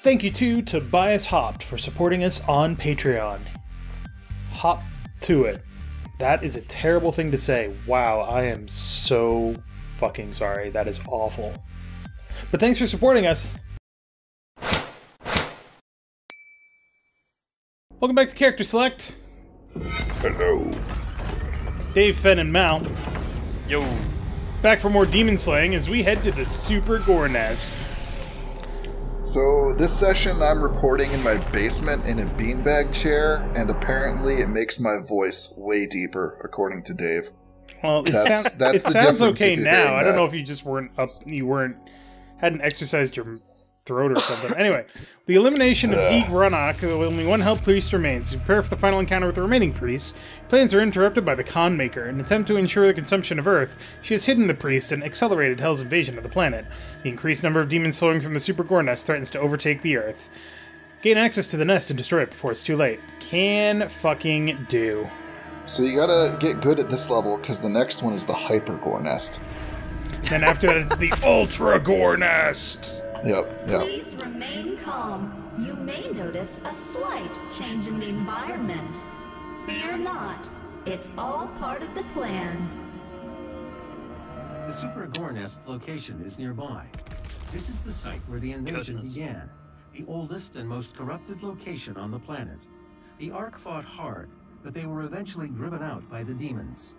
Thank you to Tobias Hopped for supporting us on Patreon. Hop to it. That is a terrible thing to say. Wow, I am so fucking sorry. That is awful. But thanks for supporting us. Welcome back to Character Select. Hello. Dave, Fenn, and Mal. Yo. Back for more demon slaying as we head to the Super Gore Nest. So this session I'm recording in my basement in a beanbag chair, and apparently it makes my voice way deeper, according to Dave. Well, it That's- sounds that's it sounds okay now. I don't know if you just weren't up, you weren't hadn't exercised your throat or something. anyway, the elimination of Deag Ranak, only one Hell Priest remains. To prepare for the final encounter with the remaining priests, plans are interrupted by the Khan Maykr. In an attempt to ensure the consumption of Earth, she has hidden the priest and accelerated Hell's invasion of the planet. The increased number of demons flowing from the Super Gore Nest threatens to overtake the Earth. Gain access to the nest and destroy it before it's too late. Can fucking do. So you gotta get good at this level, because the next one is the Hyper Gore Nest. Then after that, it's the Ultra Gore Nest. Yep, yep. Please remain calm. You may notice a slight change in the environment. Fear not. It's all part of the plan. The Super Gore Nest location is nearby. This is the site where the invasion Goodness. began, the oldest and most corrupted location on the planet. The ARC fought hard, but they were eventually driven out by the demons.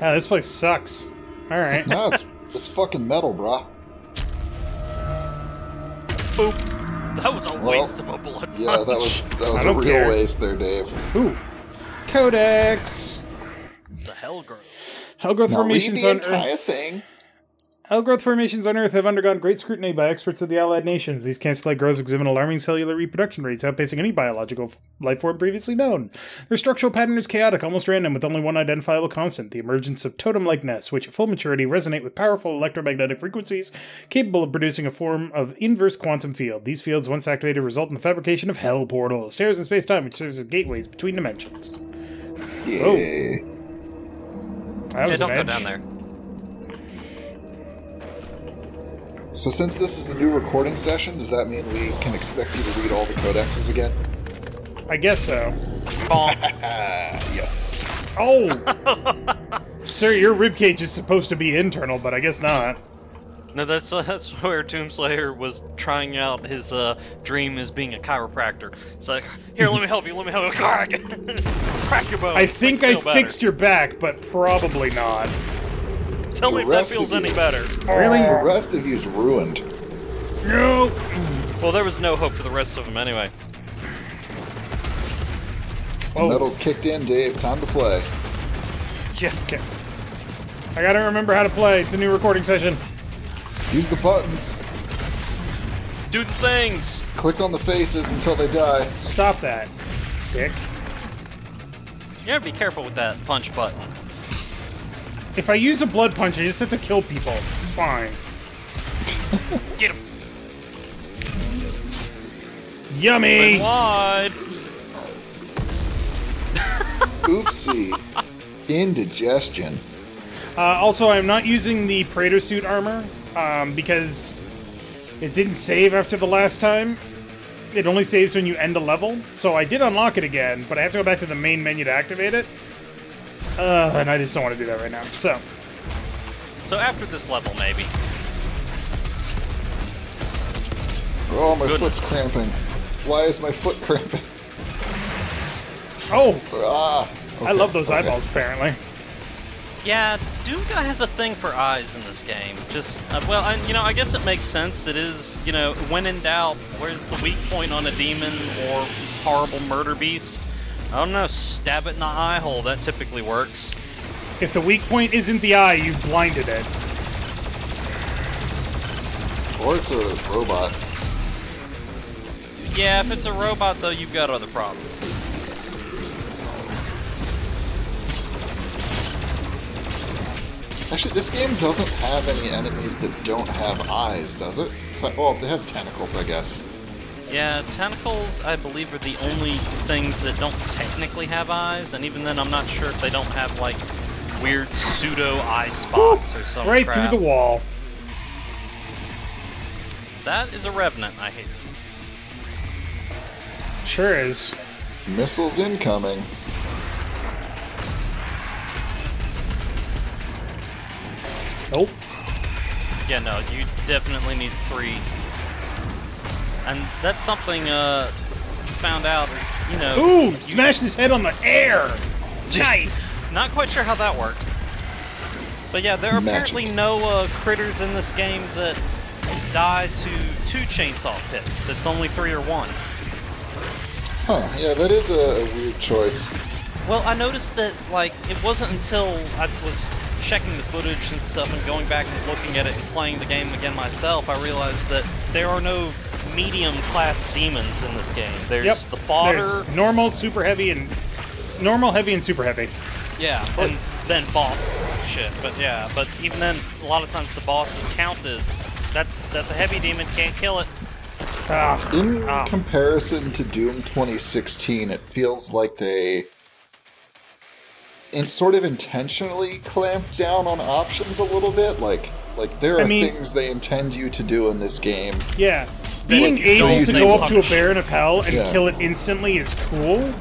Ah, this place sucks. All right. No, it's, it's fucking metal, brah. Boop. That was a Well, waste of a blood Yeah, that was that was I a don't real care. waste there, Dave. Ooh. Codex. the hell girl. Hellgrowth Now read formations the on entire Earth. thing. Hellgrowth formations on Earth have undergone great scrutiny by experts of the Allied nations. These cancellate growths exhibit alarming cellular reproduction rates, outpacing any biological life form previously known. Their structural pattern is chaotic, almost random, with only one identifiable constant: the emergence of totem-like nests, which at full maturity resonate with powerful electromagnetic frequencies capable of producing a form of inverse quantum field. These fields, once activated, result in the fabrication of hell portals, tears in space-time, which serves as gateways between dimensions. Yeah. Oh. That Yeah, was don't an go down there. So since this is a new recording session, does that mean we can expect you to read all the codexes again? I guess so. Bonk. Yes. Oh! Sir, your ribcage is supposed to be internal, but I guess not. no, that's uh, that's where Doomslayer was trying out his uh, dream as being a chiropractor. It's like, here, let me help you, let me help you. Crack, crack your bone. I think I Make you feel better. fixed your back, but probably not. Tell me if that feels any you. better. Really? The rest of you's ruined. No! Well, there was no hope for the rest of them anyway. The Oh, metal's kicked in, Dave. Time to play. Yeah. okay. I gotta remember how to play. It's a new recording session. Use the buttons. Do the things. Click on the faces until they die. Stop that, dick. You gotta be careful with that punch button. If I use a blood punch, I just have to kill people. It's fine. Get him. Yummy! Wide. Oopsie. Indigestion. Uh, also, I'm not using the Praetor suit armor um, because it didn't save after the last time. It only saves when you end a level. So I did unlock it again, but I have to go back to the main menu to activate it. Uh, and I just don't want to do that right now. So, So after this level, maybe. Oh, my Goodness. foot's cramping. Why is my foot cramping? oh, Ah. I love those okay. eyeballs. Apparently, Yeah, Doomguy has a thing for eyes in this game. Just, uh, well, and, you know, I guess it makes sense. It is, you know, when in doubt, where's the weak point on a demon or horrible murder beast? I don't know, stab it in the eye hole. That typically works. if the weak point isn't the eye, you've blinded it. Or it's a robot. Yeah, if it's a robot, though, you've got other problems. Actually, this game doesn't have any enemies that don't have eyes, does it? It's like, oh, it has tentacles, I guess. Yeah, tentacles, I believe, are the only things that don't technically have eyes, and even then, I'm not sure if they don't have, like, weird pseudo eye spots or something. right crap. through the wall. That That is a revenant, I hear. Sure is. Missiles incoming. Nope. Yeah, no, you definitely need three. And that's something uh found out is, you know, Ooh! Smashed his head on the air! Nice! not quite sure how that worked. But yeah, there are Magic. apparently no uh, critters in this game that die to two chainsaw pips. It's only three or one. Huh, yeah, that is a, a weird choice. Well, I noticed that like it wasn't until I was checking the footage and stuff and going back and looking at it and playing the game again myself, I realized that there are no medium class demons in this game. There's Yep. the fodder, There's normal, super heavy, and normal, heavy, and super heavy. yeah, and then bosses shit. But yeah, but even then, a lot of times the bosses count as that's that's a heavy demon, can't kill it. Ah, In Ah. comparison to Doom 2016, it feels like they in sort of intentionally clamped down on options a little bit. Like like there I are mean- things they intend you to do in this game. yeah. Being able so to go up to a punish. Baron of Hell and Yeah. kill it instantly is cool,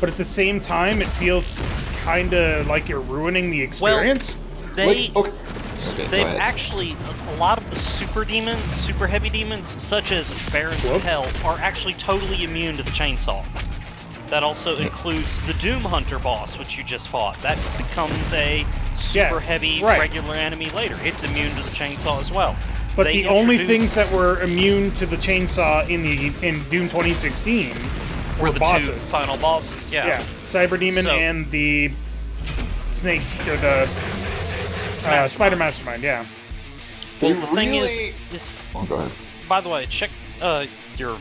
but at the same time, it feels kind of like you're ruining the experience. They Like, okay, okay, go They've actually, a lot of the super demons, super heavy demons, such as Barons Whoop. of Hell, are actually totally immune to the chainsaw. That also includes the Doom Hunter boss, which you just fought. That becomes a super Yeah, heavy right. regular enemy later. It's immune to the chainsaw as well. But They the only things that were immune to the chainsaw in the in Doom 2016 were were the bosses. two final bosses. Yeah. Yeah, Cyber Demon So- and the Snake or the uh, Spider Mastermind. Yeah. Well, the thing really. is, is oh, go ahead. by the way, check uh, your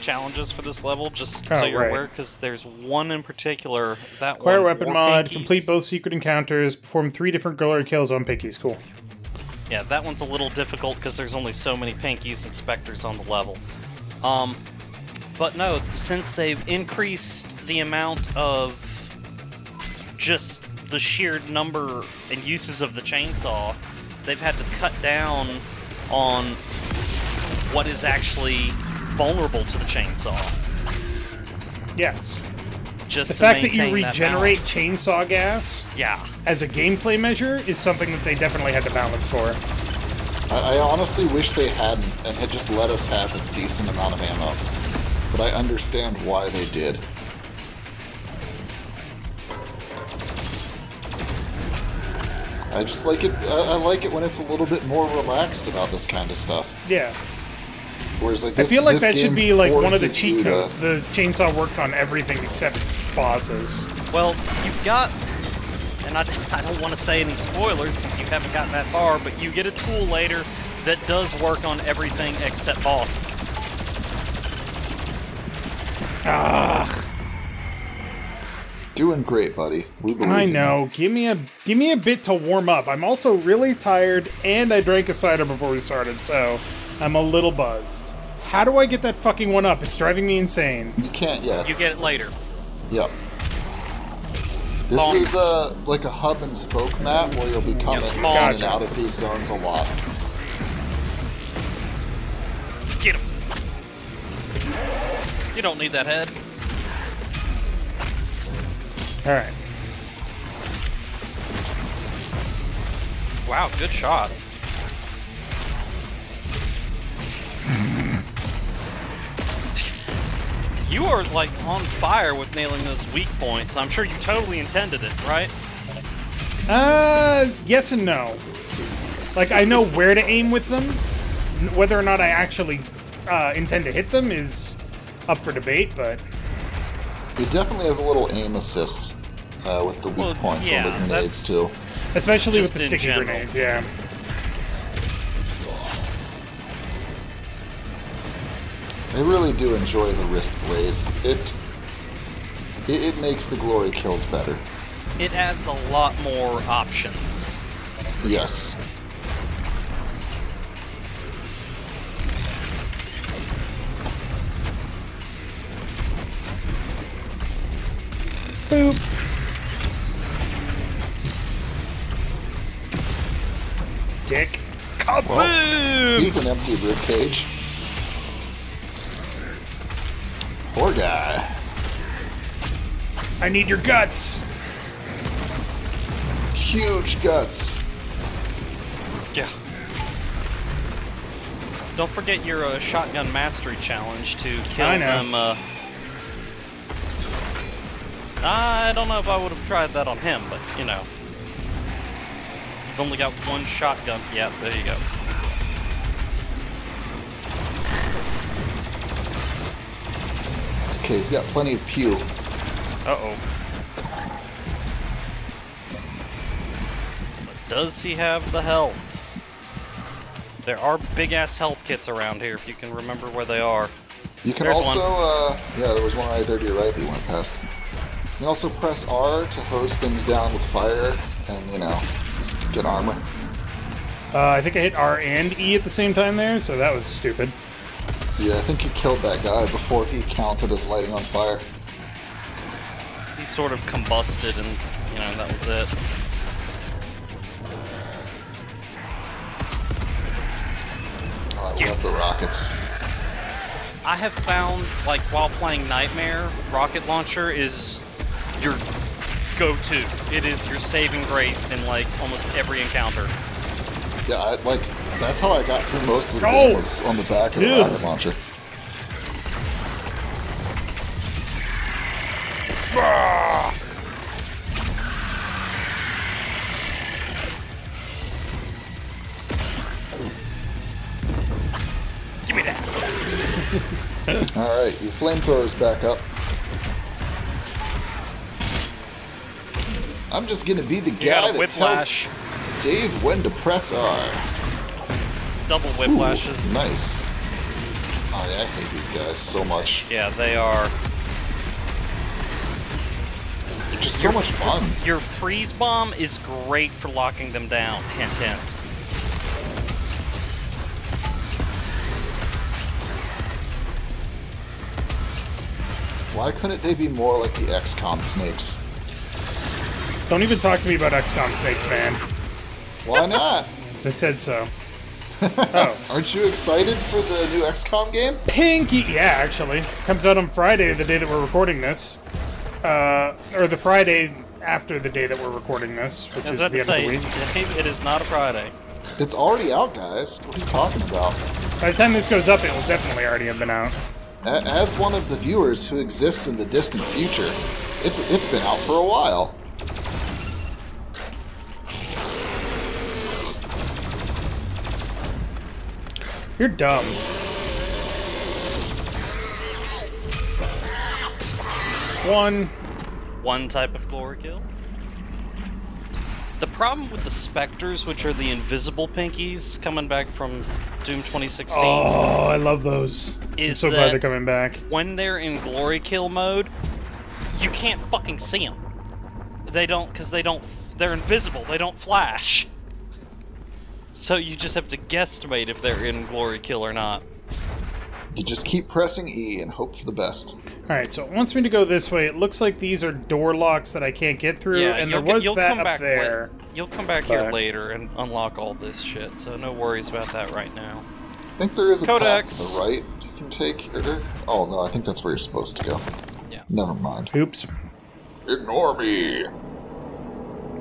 challenges for this level, just so Oh, you're right. aware, because there's one in particular that Acquire one, weapon War mod, Pinkies. complete both secret encounters, perform three different glory kills on Pinkies. Cool. Yeah, that one's a little difficult because there's only so many pinkies and specters on the level. Um, but no, since they've increased the amount of just the sheer number and uses of the chainsaw, they've had to cut down on what is actually vulnerable to the chainsaw. Yes. Just The to fact that you regenerate balance. chainsaw gas yeah, as a gameplay measure is something that they definitely had to balance for. I, I honestly wish they hadn't and had just let us have a decent amount of ammo. But I understand why they did. I just like it. I, I like it when it's a little bit more relaxed about this kind of stuff. Yeah. Whereas, like, I feel like this that should be like one of the forces you cheat to- codes. The chainsaw works on everything except bosses. Well, you've got, and I, I don't want to say any spoilers since you haven't gotten that far, but you get a tool later that does work on everything except bosses. Ah, Doing great, buddy. We I in you. know. Give me a give me a bit to warm up. I'm also really tired, and I drank a cider before we started, so I'm a little buzzed. How do I get that fucking one up? It's driving me insane. You can't yet. You get it later. Yep. This Bonk. is a like a hub and spoke map where you'll be coming in bonk. and out of these zones a lot. Get him. You don't need that head. All right. Wow, good shot. You are like on fire with nailing those weak points. I'm sure you totally intended it, right? Uh, yes and no. Like I know where to aim with them. Whether or not I actually uh, intend to hit them is up for debate, but It definitely has a little aim assist uh, with the weak Well, points on the grenades too. especially with the sticky general. grenades, yeah. I really do enjoy the wrist blade. It it, it makes the glory kills better. It adds a lot more options. Yes. Boop. Dick. Well, he's an empty rib cage. Poor guy. I need your guts. Huge guts. Yeah. Don't forget your uh, shotgun mastery challenge to kill I know. them. Uh... I don't know if I would have tried that on him, but you know. You've only got one shotgun. Yeah, there you go. Okay, he's got plenty of pew. Uh oh. But does he have the health? There are big ass health kits around here if you can remember where they are. You can There's also, one. uh, yeah, there was one right there to your right that you went past. You can also press R to hose things down with fire and, you know, get armor. Uh, I think I hit R and E at the same time there, so that was stupid. Yeah, I think you killed that guy before he counted as lighting on fire. He sort of combusted and, you know, that was it. Oh, I love the rockets. I have found, like, while playing Nightmare, Rocket Launcher is your go-to. It is your saving grace in, like, almost every encounter. Yeah, I, like, that's how I got through most of the game was on the back of the rocket launcher. Give me that! Alright, your flamethrower's back up. I'm just gonna be the You guy that whiplash. tells Dave when to press R. Double Ooh, whiplashes. nice. Oh yeah, I hate these guys so much. Yeah, they are. They're just so much fun. Your freeze bomb is great for locking them down. Hint, hint. Why couldn't they be more like the XCOM snakes? Don't even talk to me about XCOM snakes, man. Why not? 'cause I said so. Oh. Aren't you excited for the new XCOM game? Pinky! Yeah, actually. Comes out on Friday, the day that we're recording this. Uh, or the Friday after the day that we're recording this, which I was is the end say, of the week. it is not a Friday. It's already out, guys. What are you talking about? By the time this goes up, it will definitely already have been out. As one of the viewers who exists in the distant future, it's it's been out for a while. You're dumb. One. One type of glory kill. The problem with the specters, which are the invisible pinkies coming back from Doom 2016, Oh, I love those. I'm Is so glad they're coming back. when they're in glory kill mode, you can't fucking see them. They don't, because they don't, they're invisible. They don't flash. So you just have to guesstimate if they're in glory kill or not. You just keep pressing E and hope for the best. Alright, so it wants me to go this way. It looks like these are door locks that I can't get through, Yeah, and you'll, there was you'll that come up back there. la- you'll come back here later and unlock all this shit. So no worries about that right now. I think there is a Codex. path to the right you can take. Or, oh no, I think that's where you're supposed to go. Yeah. Never mind. Oops. Ignore me.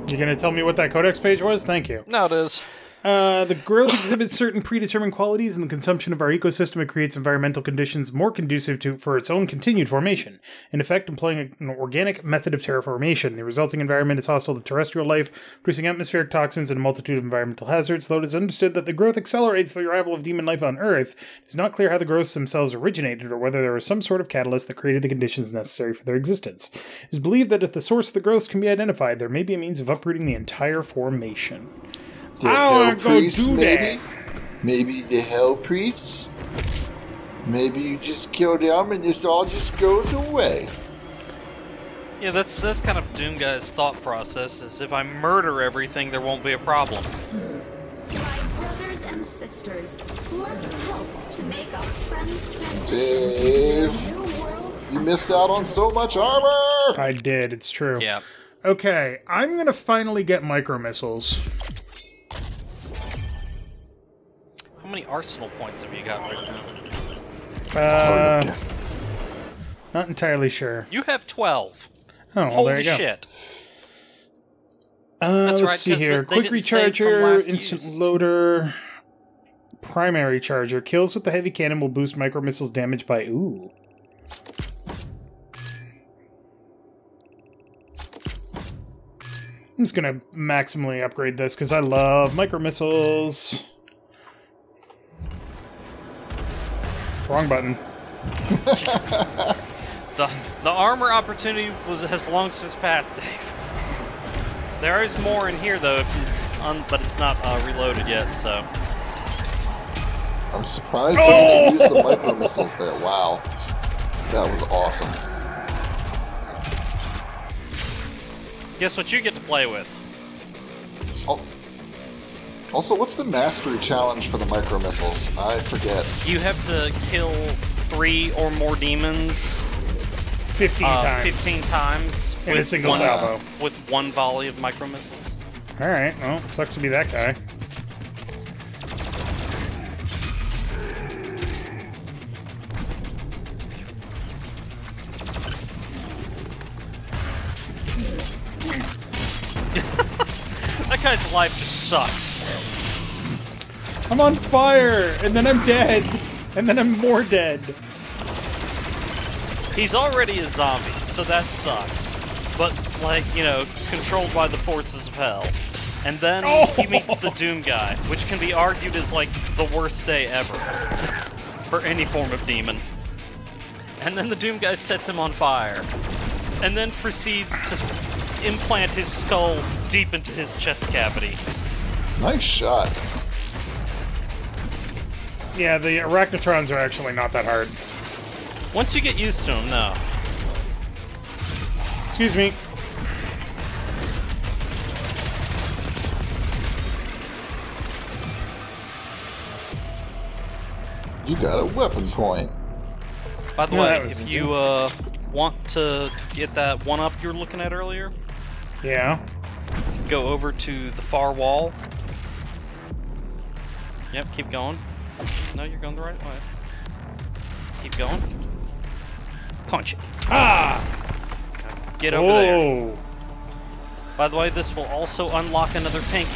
You're gonna tell me what that codex page was? Thank you. No, it is. Uh, the growth exhibits certain predetermined qualities in the consumption of our ecosystem. It creates environmental conditions more conducive to for its own continued formation. In effect, employing an organic method of terraformation, the resulting environment is hostile to terrestrial life, producing atmospheric toxins and a multitude of environmental hazards. Though it is understood that the growth accelerates the arrival of demon life on Earth, it is not clear how the growths themselves originated or whether there was some sort of catalyst that created the conditions necessary for their existence. It is believed that if the source of the growths can be identified, there may be a means of uprooting the entire formation. The I Hell wanna go do maybe? that. Maybe the Hell Priest? Maybe you just kill them and this all just goes away. Yeah, that's that's kind of Doom Guy's thought process. Is if I murder everything, there won't be a problem. My brothers and sisters, let's help to make our friends transition Dave. into their new world. You missed out on so much armor! I did, it's true. Yeah. Okay, I'm gonna finally get micro missiles. Many arsenal points have you got right now? Uh, Not entirely sure. You have 12. Oh, well, Holy there you go. shit. Uh, That's let's right, see 'cause here. they- they Quick didn't save from recharger, instant use. loader, primary charger. Kills with the heavy cannon will boost micro missiles damage by ooh. I'm just gonna maximally upgrade this because I love micro missiles. Wrong button. The, the armor opportunity was has long since passed, Dave. There is more in here though, if it's un, but it's not uh, reloaded yet. So I'm surprised they didn't use the micro missiles there. Wow. That was awesome. guess what you get to play with? Al- Also, what's the mastery challenge for the micro missiles? I forget. You have to kill three or more demons 15 uh, times. 15 times In a with single one, salvo. with one volley of micro missiles. Alright, well, sucks to be that guy. That guy's life just sucks. I'm on fire, and then I'm dead, and then I'm more dead. He's already a zombie, so that sucks. But, like, you know, controlled by the forces of hell. And then oh. he meets the Doom guy, which can be argued as, like, the worst day ever. for any form of demon. And then the Doom guy sets him on fire. And then proceeds to implant his skull deep into his chest cavity. Nice shot. Yeah, the arachnotrons are actually not that hard. Once you get used to them, no. Excuse me. You got a weapon point. By the Yeah, way, if easy. you uh, want to get that one up you were looking at earlier, Yeah. go over to the far wall. Yep, keep going. No, you're going the right way. Keep going. Punch it. Ah! Get over there. Oh. By the way, this will also unlock another pinky.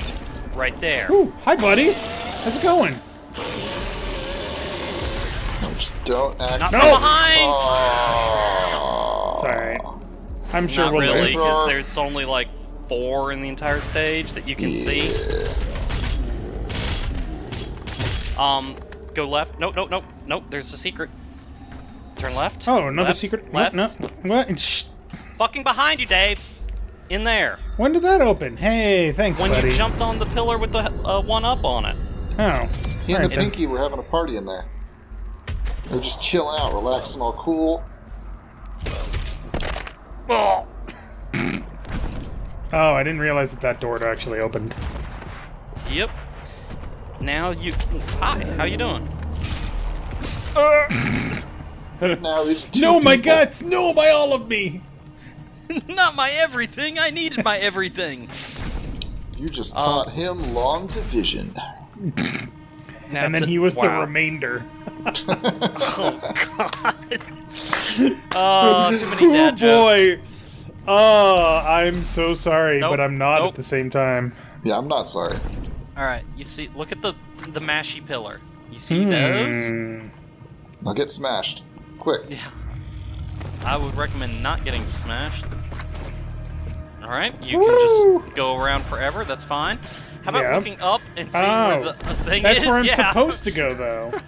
Right there. Ooh, hi, buddy. How's it going? No, just don't act. Not No! from behind! Oh. It's alright. I'm sure Not we'll really, live. because there's only like four in the entire stage that you can see. Um, go left. Nope, nope, nope, nope. There's a secret. Turn left. Oh, another Left, secret. Left. No, no. What? Shh. Fucking behind you, Dave. In there. When did that open? Hey, thanks, When buddy. you jumped on the pillar with the uh, one up on it. Oh. He and Alright the then. Pinky were having a party in there. They're just chilling out, relaxing, all cool. Oh. Oh, I didn't realize that that door had actually opened. Yep. Now you. Hi. How you doing? Now these two No, my people- guts! No, my all of me! Not my everything. I needed my everything. You just Um, taught him long division. Now and then to- he was the remainder. Oh god. Oh, too many oh dad jokes. boy! Oh, I'm so sorry, Nope, but I'm not nope. at the same time. Yeah, I'm not sorry. All right, you see, look at the the mashy pillar. You see those? Hmm. Now get smashed. Quick. Yeah. I would recommend not getting smashed. All right, you Woo! can just go around forever. That's fine. How about Yeah. looking up and seeing Oh, where the thing That's is? where I'm yeah. supposed to go, though.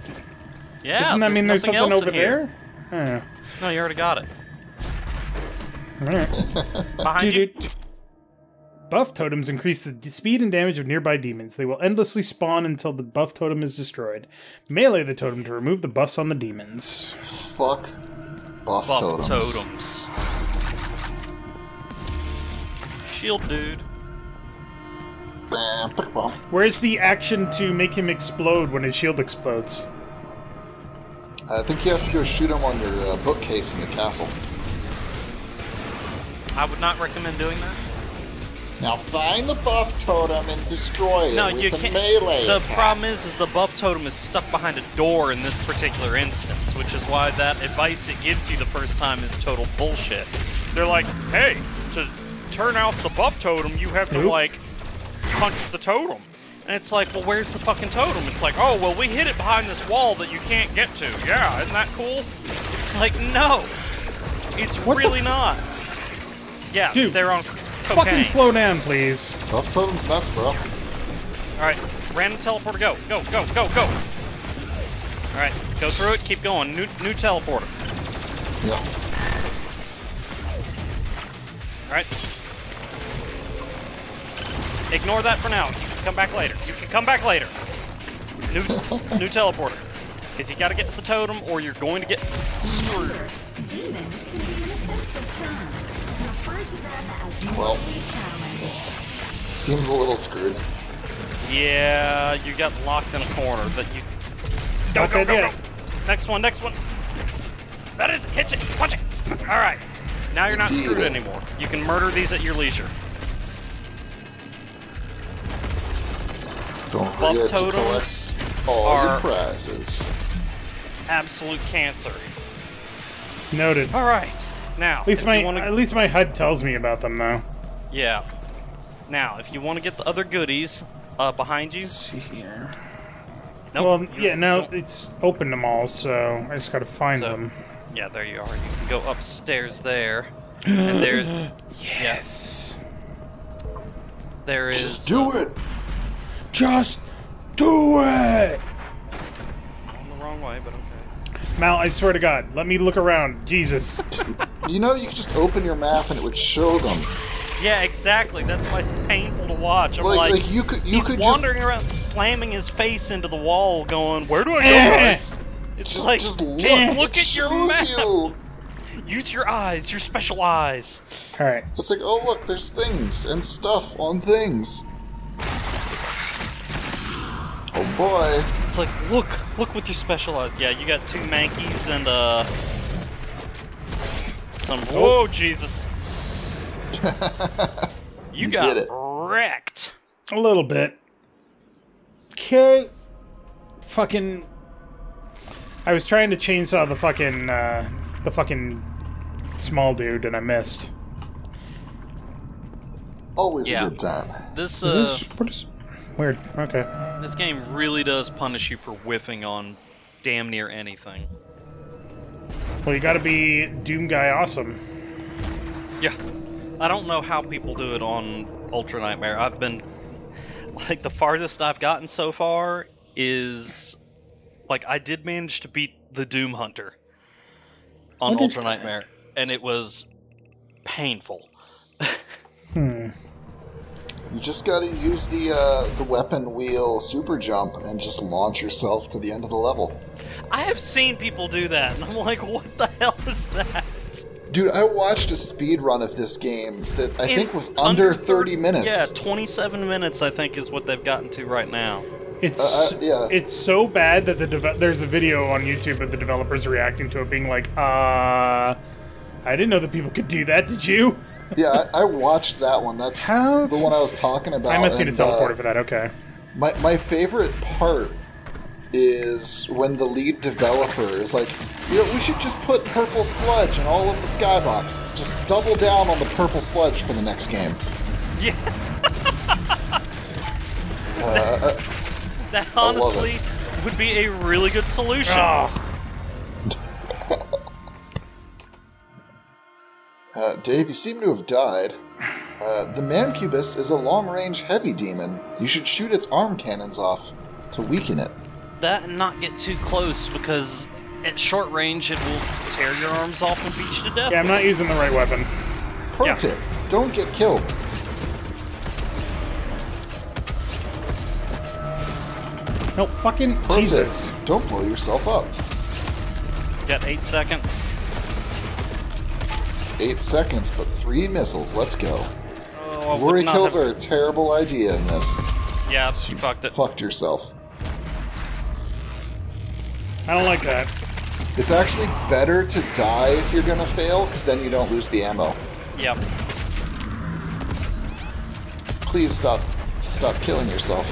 Yeah. Doesn't that mean there's something over in here. there? No, you already got it. Alright. Behind you. Doo-doo. Buff totems increase the speed and damage of nearby demons. They will endlessly spawn until the buff totem is destroyed. Melee the totem to remove the buffs on the demons. Fuck buff, Buff totems. totems. Shield dude. Bam. Where's the action to make him explode when his shield explodes? I think you have to go shoot him on your uh, bookcase in the castle. I would not recommend doing that. Now find the buff totem and destroy it No, with you the can't. melee the attack. problem is, is the buff totem is stuck behind a door in this particular instance, which is why that advice it gives you the first time is total bullshit. They're like, hey, to turn off the buff totem, you have to Nope. like punch the totem. And it's like, well, where's the fucking totem? It's like, oh, well, we hid it behind this wall that you can't get to. Yeah, isn't that cool? It's like, no, it's What really not. Yeah, Dude, they're on Fucking slow down, please. Buff totem's nuts, bro. All right, random teleporter, go, go, go, go, go. All right, go through it, keep going. New, new teleporter. Yeah. All right. Ignore that for now. You can come back later. You can come back later. New, new teleporter. Because you got to get to the totem, or you're going to get screwed. Demon can be an offensive term. Well. mortally challenged. Seems a little screwed. Yeah, you got locked in a corner but you. Go, Okay, go, go, yeah. go. Next one, next one. That is, hit it, punch it. All right. Now you're not Indeed. screwed anymore. You can murder these at your leisure. Don't Buff forget to collect totems, all are- your prizes. absolute cancer. Noted. All right. Now, At least my you wanna, at least my HUD tells me about them though. yeah. Now, if you want to get the other goodies uh, behind you, see here. nope, well, yeah, now don't- it's open them all, so I just gotta find So- them. yeah, there you are. You can go upstairs there, and there, Yes. there is. Just do it! Just do it! On the wrong way, but okay. Mal, I swear to God, let me look around. Jesus. You know, you could just open your map and it would show them. Yeah, exactly. That's why it's painful to watch. I'm Like, like, like, you could, you he's could just, wandering around, slamming his face into the wall, going, "Where do I go, Eh. guys?" It's just, like, just look. Look it at your map. you. Use your eyes, your special eyes. Alright. It's like, oh look, there's things and stuff on things. Boy. It's like, look, look with your special eyes. Yeah, you got two mankeys and uh, some. Oh. Whoa, Jesus! You, You got it. wrecked. A little bit. Okay. Fucking. I was trying to chainsaw the fucking, uh, the fucking small dude, and I missed. Always Yeah. a good time. This Is uh, this. What is. Weird. Okay. this game really does punish you for whiffing on damn near anything. Well, you gotta be Doom Guy awesome. Yeah. I don't know how people do it on Ultra Nightmare. I've been like the farthest I've gotten so far is like I did manage to beat the Doom Hunter on What is Ultra? Nightmare and it was painful. You just gotta use the uh, the weapon wheel super jump and just launch yourself to the end of the level. I have seen people do that and I'm like what the hell is that? Dude, I watched a speed run of this game that I In think was under 30 minutes. Yeah, 27 minutes I think is what they've gotten to right now. It's Uh, uh, yeah. it's so bad that the deve- there's a video on YouTube of the developers reacting to it, being like, "Uh, I didn't know that people could do that. Did you?" Yeah, I, I watched that one. That's How- the one I was talking about. I must need a and, uh, teleporter for that. Okay. My, my favorite part is when the lead developer is like, you know, we should just put purple sludge in all of the skyboxes. Just double down on the purple sludge for the next game. Yeah. Uh, That I honestly would be a really good solution. Oh, uh, Dave, you seem to have died. Uh, the Mancubus is a long-range heavy demon. You should shoot its arm cannons off to weaken it. That and not get too close because at short range it will tear your arms off and beat you to death. yeah, I'm not using the right weapon. Pro Yeah. tip: Don't get killed. No, fucking Pro Jesus. tip: Don't blow yourself up. Got eight seconds. Eight seconds, but three missiles. Let's go. Oh, I Worry kills have- are a terrible idea in this. Yeah, you fucked it. Fucked yourself. I don't like that. It's actually better to die if you're gonna fail, because then you don't lose the ammo. Yep. please stop stop killing yourself.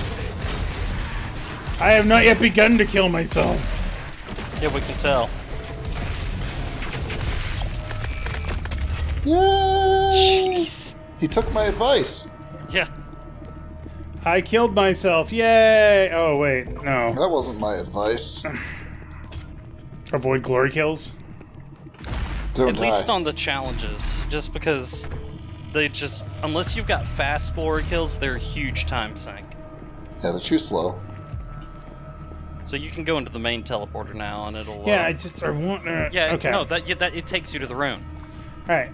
I have not yet begun to kill myself. Yeah, we can tell. Yay! Jeez. He took my advice. Yeah. I killed myself. Yay! Oh, wait. No. That wasn't my advice. Avoid glory kills. Don't At die. least on the challenges, just because they just unless you've got fast glory kills, they're a huge time sink. Yeah, they're too slow. So you can go into the main teleporter now, and it'll. Yeah, uh, I just I want. Uh, yeah. Okay. No, that yeah, that it takes you to the rune. All right.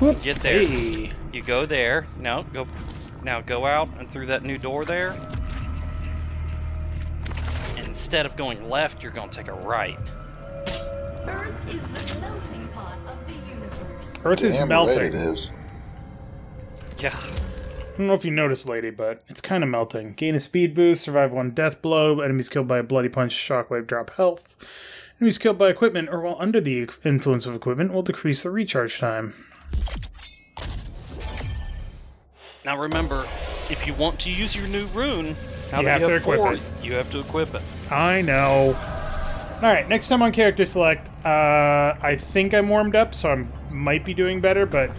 Whoop. Get there. Hey. You go there. No, go. Now go out and through that new door there. And instead of going left, you're going to take a right. Earth is the melting pot of the universe. Earth is Damn melting. right it is. Yeah. I don't know if you noticed, lady, but it's kind of melting. Gain a speed boost, survive one death blow, enemies killed by a bloody punch, shockwave, drop health. Enemies killed by equipment or while under the influence of equipment will decrease the recharge time. Now remember, if you want to use your new rune, You have you to equip four, it. you have to equip it. I know. Alright, next time on character select, uh, I think I'm warmed up, so I might be doing better, but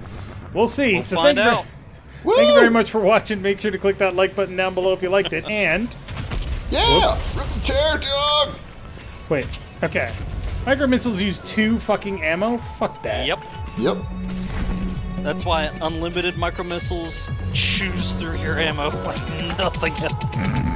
we'll see. We'll so find thank you, out. Very, thank you very much for watching. Make sure to click that like button down below if you liked it. And, Yeah! Rip the tear dog! wait, okay. Micro missiles use two fucking ammo? Fuck that. Yep. Yep. That's why unlimited micro missiles chews through your ammo like nothing else.